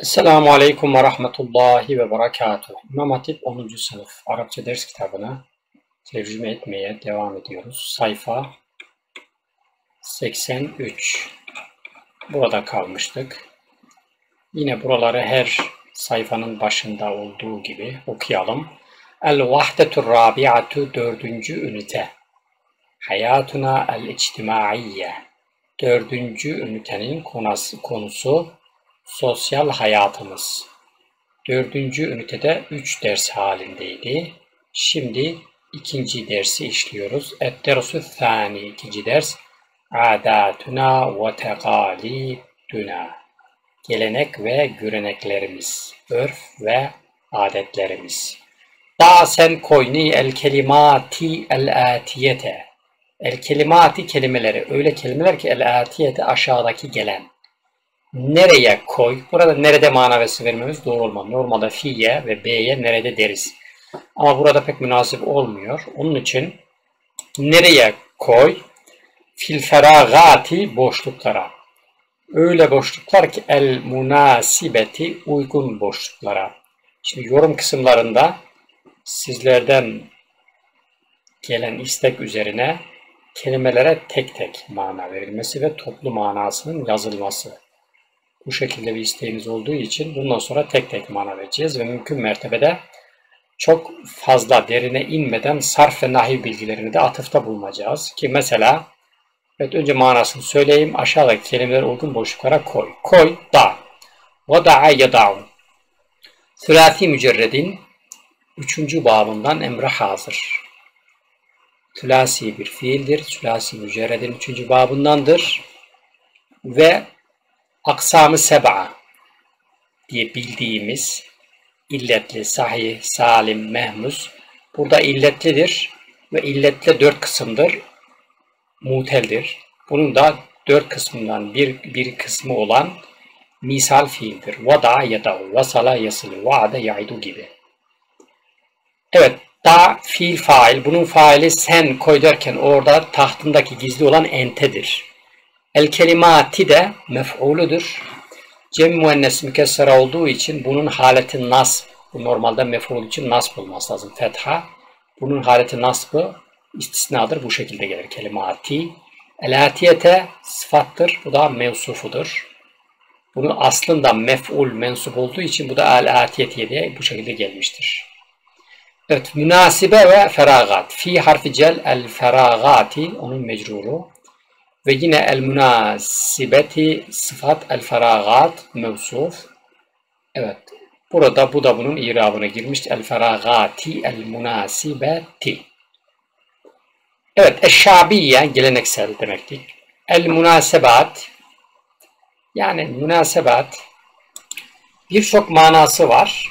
Esselamu Aleyküm ve Rahmetullahi ve Berekatuhu. İmam Hatip 10. sınıf Arapça ders kitabını tercüme etmeye devam ediyoruz. Sayfa 83. Burada kalmıştık. Yine buraları her sayfanın başında olduğu gibi okuyalım. El-Vahdetur Rabi'atu dördüncü ünite. Hayatuna el-İctimaiye. Dördüncü ünitenin konusu, konusu sosyal hayatımız. Dördüncü ünitede üç ders halindeydi. Şimdi ikinci dersi işliyoruz. Et-dersu thani ikinci ders. Adatuna ve tegaliduna. Gelenek ve göreneklerimiz, örf ve adetlerimiz. Da sen koyni el kelimati el atiyete. El kelimati kelimeleri, öyle kelimeler ki el atiyete aşağıdaki gelen nereye koy. Burada nerede manavesi vermemiz doğru olmaz. Normalde fi'ye ve be'ye nerede deriz. Ama burada pek münasip olmuyor. Onun için nereye koy? Fil feragati boşluklara. Öyle boşluklar ki el munasibeti uygun boşluklara. Şimdi yorum kısımlarında sizlerden gelen istek üzerine kelimelere tek tek mana verilmesi ve toplu manasının yazılması. Bu şekilde bir isteğiniz olduğu için bundan sonra tek tek mana vereceğiz ve mümkün mertebede çok fazla derine inmeden sarf ve nahiv bilgilerini de atıfta bulunacağız. Ki mesela evet önce manasını söyleyeyim. Aşağıdaki kelimeleri uygun boşluklara koy. Koy, da. Vada'a yada'u. Sülasi mücerredin üçüncü babından emre hazır. Sülasi bir fiildir. Sülasi mücerredin üçüncü babındandır. Ve aksamı seb'a diye bildiğimiz illetli, sahih, salim, mehmus burada illetlidir ve illetle dört kısımdır. Muteldir. Bunun da dört kısmından bir, bir kısmı olan misal fiildir. Vada yada'u, vasala yasılı, vaade yaidu gibi. Evet, da fiil fail. Bunun faili sen koy derken orada tahtındaki gizli olan entedir. El kelimati de mef'uludur. Cem müennes mükessera olduğu için bunun haleti nasb. Bu normalde mef'ul için nasb olması lazım. Fetha. Bunun haleti nasbı istisnadır. Bu şekilde gelir kelimati. El atiyete sıfattır. Bu da mevsufudur. Bunu aslında mef'ul mensup olduğu için bu da el atiyetiye diye bu şekilde gelmiştir. Evet, münasibe ve feragat. Fi harfi cel el feragati onun mecruru. Ve yine el münasibeti sıfat el feragat mevsuf. Evet. Burada bu da bunun irabına girmiş. El feragati el münasibeti. Evet. Eşşabiye geleneksel demektik. El münasebat yani münasebat birçok manası var.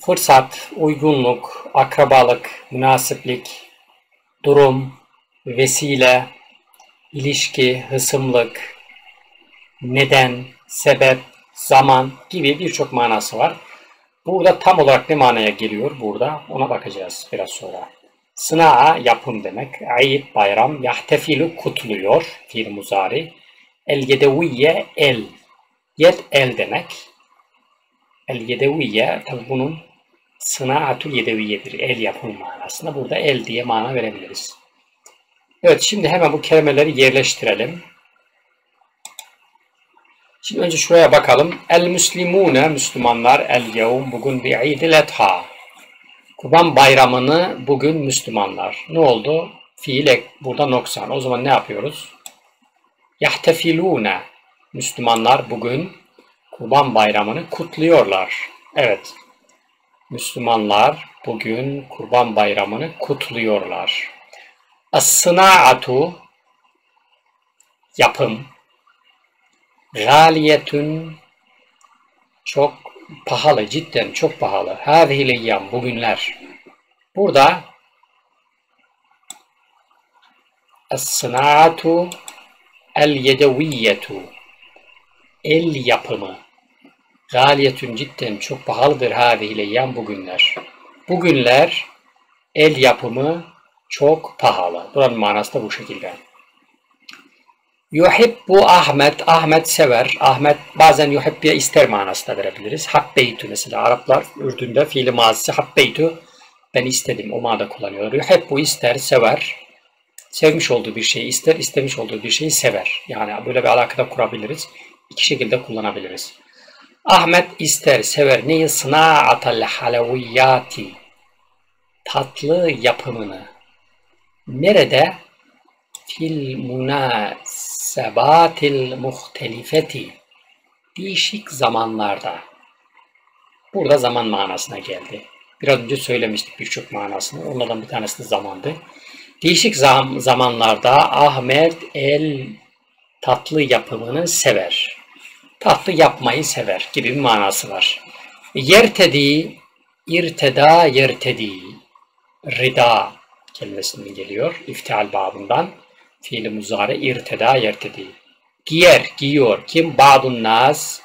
Fırsat, uygunluk, akrabalık, münasiplik, durum, vesile, ilişki, hısımlık, neden, sebep, zaman gibi birçok manası var. Burada tam olarak ne manaya geliyor burada ona bakacağız biraz sonra. Sına'a yapım demek. Ayıp bayram. Yahtefilu kutluyor. Fiil muzari. El yedeviye el. Yed el demek. El yedeviye tabi bunun sınaatul yedeviyedir. El yapım manasında. Burada el diye mana verebiliriz. Evet şimdi hemen bu kelimeleri yerleştirelim. Şimdi önce şuraya bakalım. El müslimune Müslümanlar el yevm bugün bir idil etha. Kurban bayramını bugün Müslümanlar. Ne oldu? Fiil burada noksan. O zaman ne yapıyoruz? Yahtefilune Müslümanlar bugün Kurban bayramını kutluyorlar. Evet. Müslümanlar bugün Kurban bayramını kutluyorlar. As-sınaatu yapım galiyetün çok pahalı, cidden çok pahalı. Hâzihil eyyam, bugünler. Burada Es-sınaatu el-yedeviyyetu El yapımı Galiyetün cidden çok pahalıdır hâzihil eyyam bugünler. Bugünler el yapımı çok pahalı. Buranın manası da bu şekilde. Yuhibbu Ahmet, Ahmet sever. Ahmet bazen yuhibbiye ister manası da verebiliriz. Habbeytü mesela Araplar Ürdün'de fiili mazisi habbeytü ben istedim o manada kullanıyorlar. Yuhibbu ister, sever. Sevmiş olduğu bir şeyi ister, istemiş olduğu bir şeyi sever. Yani böyle bir alakada kurabiliriz. İki şekilde kullanabiliriz. Ahmet ister, sever. Neyi? Sınaatal halaviyati. Tatlı yapımını. Nerede? Fil munasebatil muhtelifeti. Değişik zamanlarda. Burada zaman manasına geldi. Biraz önce söylemiştik birçok manasını. Onlardan bir tanesi de zamandı. Değişik zam zamanlarda Ahmet el tatlı yapımını sever. Tatlı yapmayı sever gibi bir manası var. Yertedi, irteda yertedi, rida kelimesinden geliyor. İftial babından. Fiili muzare irteda yertedi. Giyer, giyiyor. Kim? Ba'dun nas.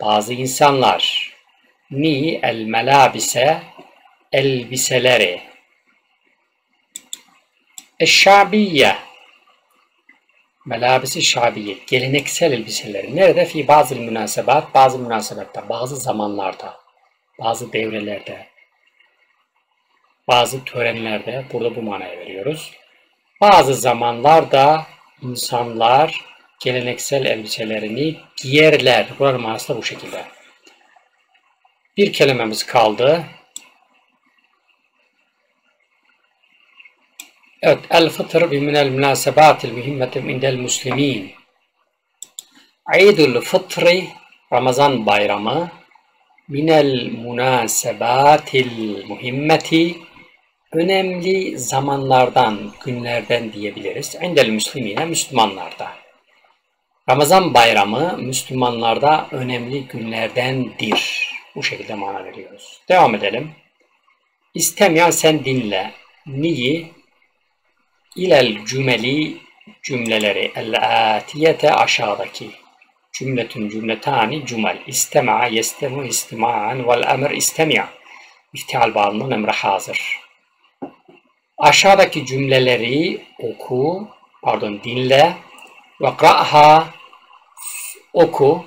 Bazı insanlar. Ni el melabise elbiseleri. Eşşabiye melabisi şabiye, geleneksel elbiseleri. Nerede? Fi bazı münasebat, bazı münasebatta, bazı zamanlarda, bazı devrelerde, bazı törenlerde, burada bu manaya veriyoruz. Bazı zamanlarda insanlar geleneksel elbiselerini giyerler. Buranın manası da bu şekilde. Bir kelimemiz kaldı. Evet, el-fıtr minel münasebatil mühimmetim indel muslimin. Eidül fıtri, Ramazan bayramı, minel münasebatil muhimmeti, önemli zamanlardan, günlerden diyebiliriz. Indel müslimine, Müslümanlarda. Ramazan bayramı Müslümanlarda önemli günlerdendir. Bu şekilde mana veriyoruz. Devam edelim. İstemeyen sen dinle. Niyi? İlel cümeli cümleleri el-atiyete aşağıdaki cümletün cümletani cümel istema'a yestemu istima'an vel emr istemi'a İftihal bağımının emri hazır. Aşağıdaki cümleleri oku, pardon dinle ve kra'ha oku.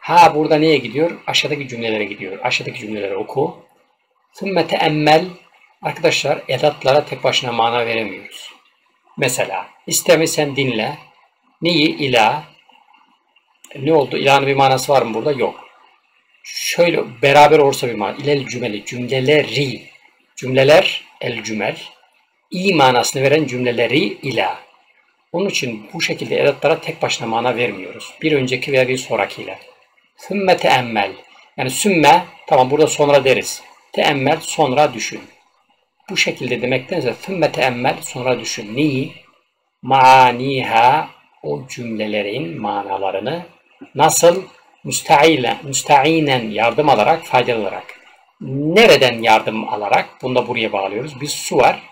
Ha burada neye gidiyor? Aşağıdaki cümlelere gidiyor. Aşağıdaki cümleleri oku. Sümme teemmel Arkadaşlar edatlara tek başına mana veremiyoruz. Mesela istemi sen dinle. Neyi? İla. Ne oldu? İlanın bir manası var mı burada? Yok. Şöyle beraber olursa bir mana. İlel cümleli. Cümleleri. Cümleler el cümel. İyi manasını veren cümleleri ila. Onun için bu şekilde edatlara tek başına mana vermiyoruz. Bir önceki veya bir sonrakiyle. Sümme teemmel. Yani sümme tamam burada sonra deriz. Teemmel sonra düşün. Bu şekilde demektense sümme teemmel sonra düşün. Neyi? Maaniha o cümlelerin manalarını nasıl müstaile, müstainen yardım alarak, faydalanarak. Nereden yardım alarak? Bunu da buraya bağlıyoruz. Bir su var.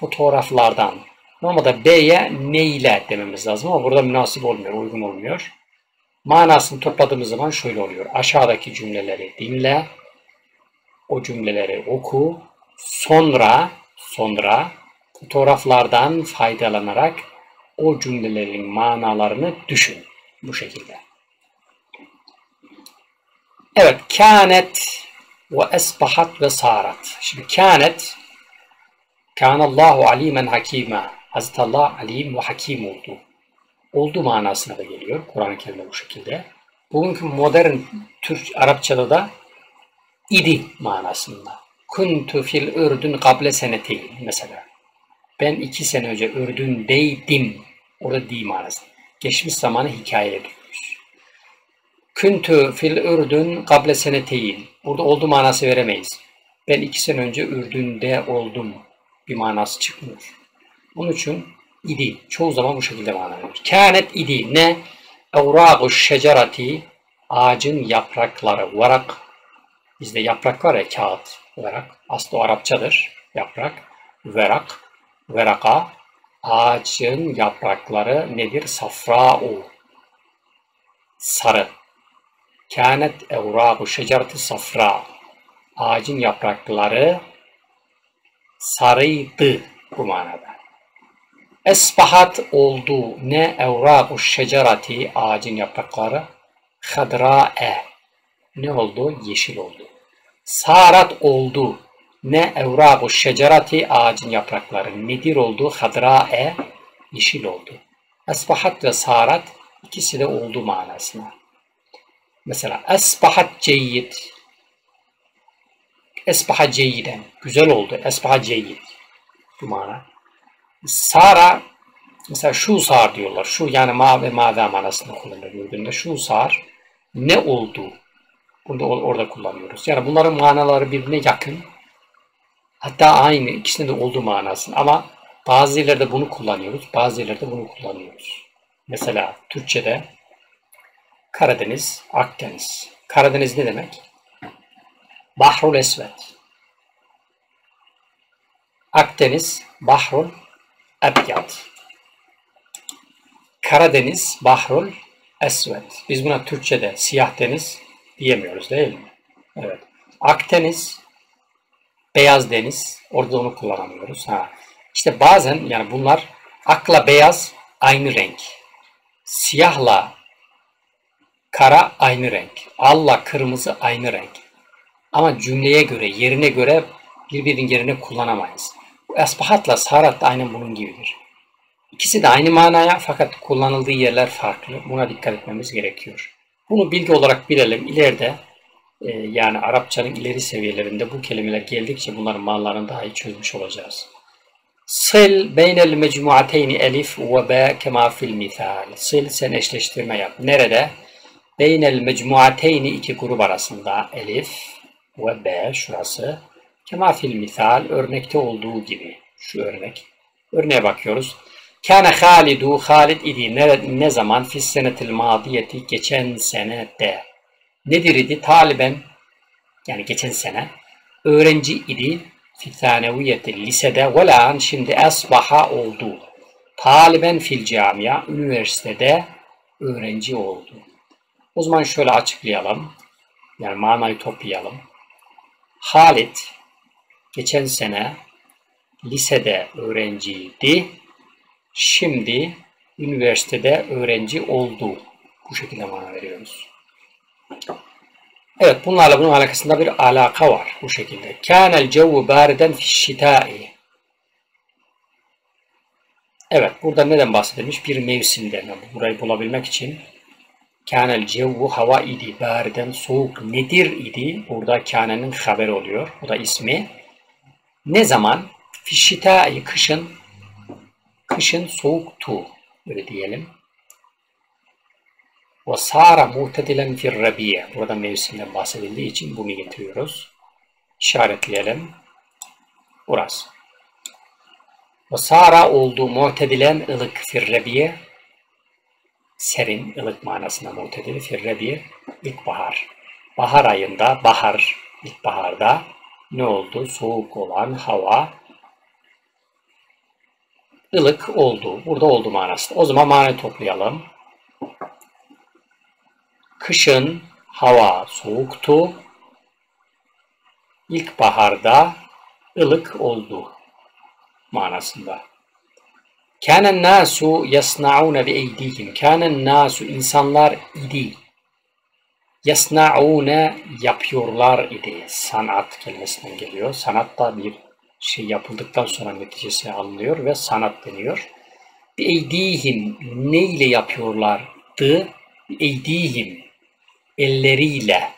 Fotoğraflardan. Normalde B'ye neyle dememiz lazım ama burada münasip olmuyor, uygun olmuyor. Manasını topladığımız zaman şöyle oluyor. Aşağıdaki cümleleri dinle, o cümleleri oku, sonra sonra fotoğraflardan faydalanarak o cümlelerin manalarını düşün. Bu şekilde. Evet, kânet ve esbahat ve sarat. Şimdi kânet, kânallahu alimen hakîmâ. Hazreti Allah alim ve hakim oldu. Oldu manasına da geliyor. Kur'an-ı Kerim'de bu şekilde. Bugünkü modern Türk Arapçada da idi manasında. Kuntu fil ürdün kable seneteyn mesela. Ben iki sene önce Ürdün'deydim. Orada di manası. Geçmiş zamanı hikaye ediyoruz. Kuntu fil ürdün kable seneteyn. Burada oldu manası veremeyiz. Ben iki sene önce Ürdün'de oldum. Bir manası çıkmıyor. Onun için idi. Çoğu zaman bu şekilde mana verir. Kânet idi. Ne? Evrâgu şecerati ağacın yaprakları. Varak. Bizde yaprak var ya kağıt olarak. Aslı Arapçadır. Yaprak. Verak. Veraka. Ağacın yaprakları nedir? Safra'u. Sarı. Kânet evrâgu şecerati safra. Ağacın yaprakları sarıydı bu manada. Esbahat oldu ne evraku şecerati ağacın yaprakları hadra'e ne oldu? Yeşil oldu. Sarat oldu ne evraku şecerati ağacın yaprakları nedir oldu? Hadra'e yeşil oldu. Esbahat ve sarat ikisi de oldu manasına. Mesela esbahat ceyyid esbaha ceyyiden güzel oldu. Esbaha ceyyid bu mana. Sara mesela şu sar diyorlar. Şu yani ma ve maza manasında kullanılıyor gördüğünde. Şu sar ne oldu? Bunu da orada kullanıyoruz. Yani bunların manaları birbirine yakın. Hatta aynı ikisinde de olduğu manasında. Ama bazı yerlerde bunu kullanıyoruz. Bazı yerlerde bunu kullanıyoruz. Mesela Türkçe'de Karadeniz, Akdeniz. Karadeniz ne demek? Bahrul Esvet. Akdeniz, Bahrul Ebyad. Karadeniz, Bahrul Esvet. Biz buna Türkçe'de siyah deniz diyemiyoruz değil mi? Evet. Akdeniz, beyaz deniz. Orada onu kullanamıyoruz. Ha. İşte bazen yani bunlar akla beyaz aynı renk. Siyahla kara aynı renk. Alla kırmızı aynı renk. Ama cümleye göre, yerine göre birbirinin yerine kullanamayız. Bu esbahatla sarat da aynen bunun gibidir. İkisi de aynı manaya fakat kullanıldığı yerler farklı. Buna dikkat etmemiz gerekiyor. Bunu bilgi olarak bilelim. İleride e, yani Arapçanın ileri seviyelerinde bu kelimeler geldikçe bunların manalarını daha iyi çözmüş olacağız. Sil beynel mecmuateyni elif ve b kema fil misal. Sil sen eşleştirme yap. Nerede? Beynel mecmuateyni iki grup arasında elif ve b şurası. Kema fil misal örnekte olduğu gibi. Şu örnek. Örneğe bakıyoruz. Kâne Halidu Halid idi ne, ne zaman fis senetil madiyeti geçen senede. Nedir idi? Taliben yani geçen sene öğrenci idi fi saneviyeti lisede ve şimdi esbaha oldu. Taliben fil camia üniversitede öğrenci oldu. O zaman şöyle açıklayalım. Yani manayı toplayalım. Halit geçen sene lisede öğrenciydi. Şimdi üniversitede öğrenci oldu. Bu şekilde mana veriyoruz. Evet bunlarla bunun alakasında bir alaka var bu şekilde. Kânel cevvu bâriden fişşitâi. Evet burada neden bahsedilmiş? Bir mevsimden. Burayı bulabilmek için kânel cevvu hava idi. Bâriden soğuk nedir idi? Burada kânenin haber oluyor. Bu da ismi. Ne zaman? Fişşitâi kışın kışın soğuktu. Öyle diyelim. Ve sara muhtedilen fir rabiye. Burada mevsimden bahsedildiği için bunu getiriyoruz. İşaretleyelim. Burası. Ve sara oldu muhtedilen ılık fir rabiye. Serin, ılık manasında muhtedili fir rabiye. İlkbahar. Bahar ayında, bahar, ilkbaharda ne oldu? Soğuk olan hava ılık oldu. Burada oldu manasında. O zaman manayı toplayalım. Kışın hava soğuktu. İlkbaharda ılık oldu manasında. Kânen nâsu yasna'ûne bi eydihim. Kânen nâsu insanlar idi. Yasna'ûne yapıyorlar idi. Sanat kelimesinden geliyor. Sanat da bir şey yapıldıktan sonra neticesi alınıyor ve sanat deniyor. Bi eydihim ne ile yapıyorlardı? Bi eydihim elleriyle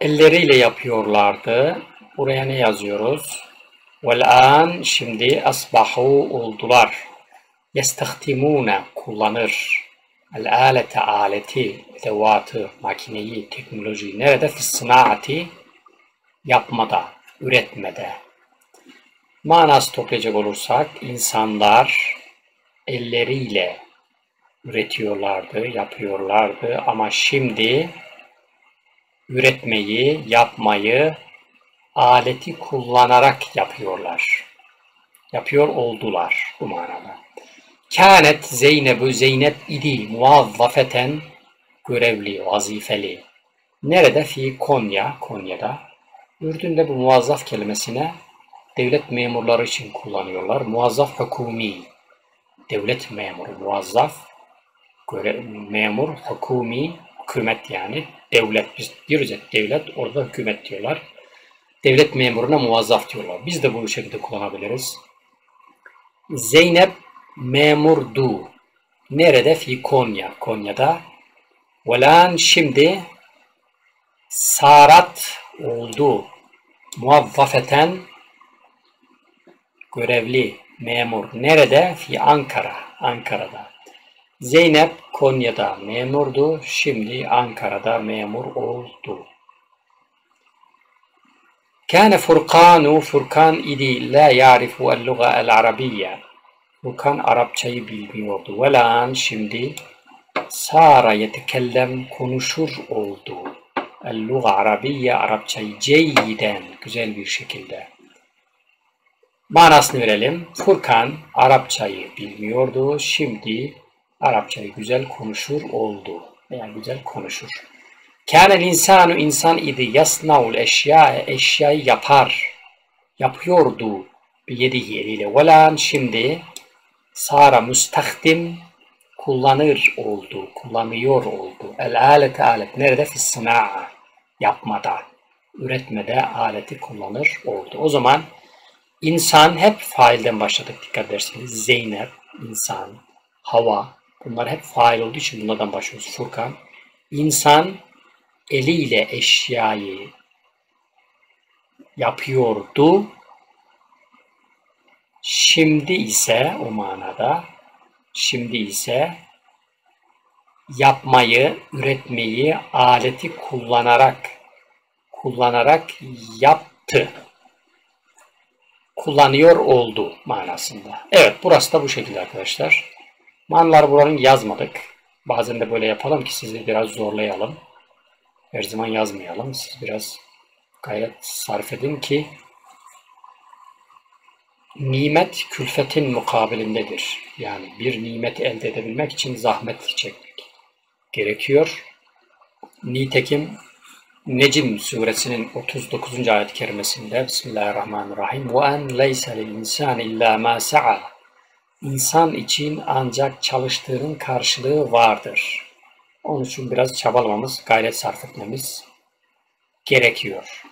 elleriyle yapıyorlardı. Buraya ne yazıyoruz? Vel an şimdi asbahu oldular. Yestahtimune kullanır. El aleti, edevatı, makineyi, teknolojiyi. Nerede? Fissinaati yapmada, üretmede. Manası toplayacak olursak insanlar elleriyle üretiyorlardı, yapıyorlardı ama şimdi üretmeyi, yapmayı aleti kullanarak yapıyorlar. Yapıyor oldular bu manada. Kânet Zeynep'ü Zeynep idi muvazzafeten görevli, vazifeli. Nerede? Fi Konya, Konya'da. Ürdün'de bu muvazzaf kelimesine devlet memurları için kullanıyorlar. Muazzaf hukumi, devlet memuru, muazzaf, göre, memur, hukumi, hükümet yani, devlet, biz diyoruz ya devlet, orada hükümet diyorlar. Devlet memuruna muazzaf diyorlar. Biz de bu şekilde kullanabiliriz. Zeynep memurdu. Nerede? Fi Konya. Konya'da. Velan şimdi sarat oldu. Muvaffafeten görevli memur. Nerede? Fi Ankara. Ankara'da. Zeynep Konya'da memurdu. Şimdi Ankara'da memur oldu. Kâne Furkanu Furkan idi la yarifu el luga el arabiyye. Furkan Arapçayı bilmiyordu. Ve şimdi Sara yetekellem konuşur oldu. El luga arabiyye Arapçayı ceyyiden güzel bir şekilde. Manasını verelim. Furkan Arapçayı bilmiyordu. Şimdi Arapçayı güzel konuşur oldu. Veya yani güzel konuşur. Kânel insanu insan idi yasnaul eşya eşyayı yapar. Yapıyordu. Biyedihi eliyle. Velan şimdi Sara müstahdim kullanır oldu, kullanıyor oldu. El alete alet nerede? Fissina'a yapmada, üretmede aleti kullanır oldu. O zaman insan hep failden başladık dikkat ederseniz. Zeynep, insan, hava bunlar hep fail olduğu için bunlardan başlıyoruz. Furkan. İnsan eliyle eşyayı yapıyordu. Şimdi ise o manada şimdi ise yapmayı, üretmeyi aleti kullanarak kullanarak yaptı. Kullanıyor oldu manasında. Evet burası da bu şekilde arkadaşlar. Manaları buranın yazmadık. Bazen de böyle yapalım ki sizi biraz zorlayalım. Her zaman yazmayalım. Siz biraz gayret sarf edin ki nimet külfetin mukabilindedir. Yani bir nimet elde edebilmek için zahmet çekmek gerekiyor. Nitekim Necim suresinin 39. ayet-i kerimesinde Bismillahirrahmanirrahim ve en leyse insan illa ma sa'a İnsan için ancak çalıştığının karşılığı vardır. Onun için biraz çabalamamız, gayret sarf etmemiz gerekiyor.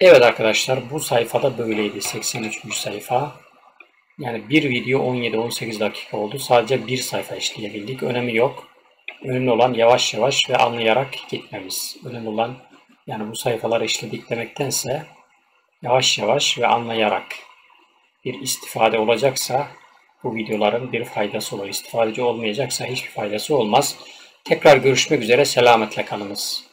Evet arkadaşlar bu sayfada böyleydi. 83. sayfa. Yani bir video 17-18 dakika oldu. Sadece bir sayfa işleyebildik. Önemi yok. Önemli olan yavaş yavaş ve anlayarak gitmemiz. Önemli olan yani bu sayfaları işledik demektense yavaş yavaş ve anlayarak bir istifade olacaksa bu videoların bir faydası olur. İstifadeci olmayacaksa hiçbir faydası olmaz. Tekrar görüşmek üzere. Selametle kalınız.